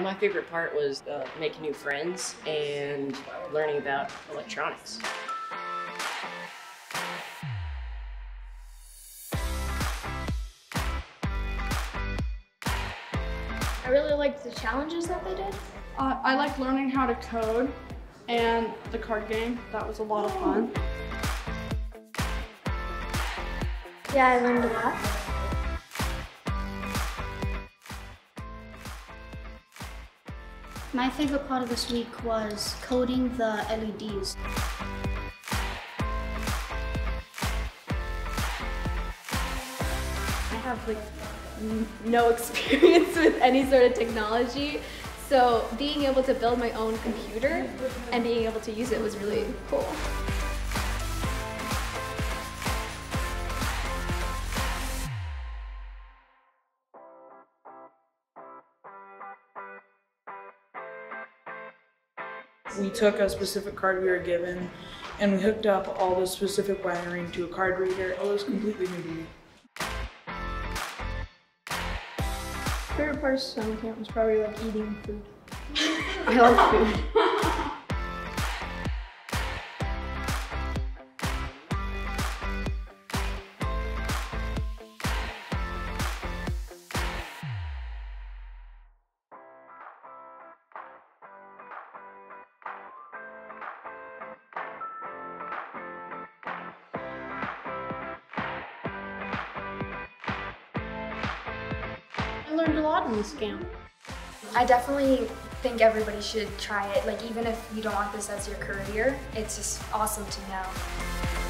My favorite part was uh, making new friends and learning about electronics. I really liked the challenges that they did. Uh, I liked learning how to code and the card game. That was a lot of fun. Yeah, I learned a lot. My favorite part of this week was coding the LEDs. I have like no experience with any sort of technology. So being able to build my own computer and being able to use it was really cool. We took a specific card we were given and we hooked up all the specific wiring to a card reader. It was completely new to me. Favorite part of summer camp was probably like eating food. I like food. Learned a lot in this camp. I definitely think everybody should try it. Like even if you don't want this as your career, it's just awesome to know.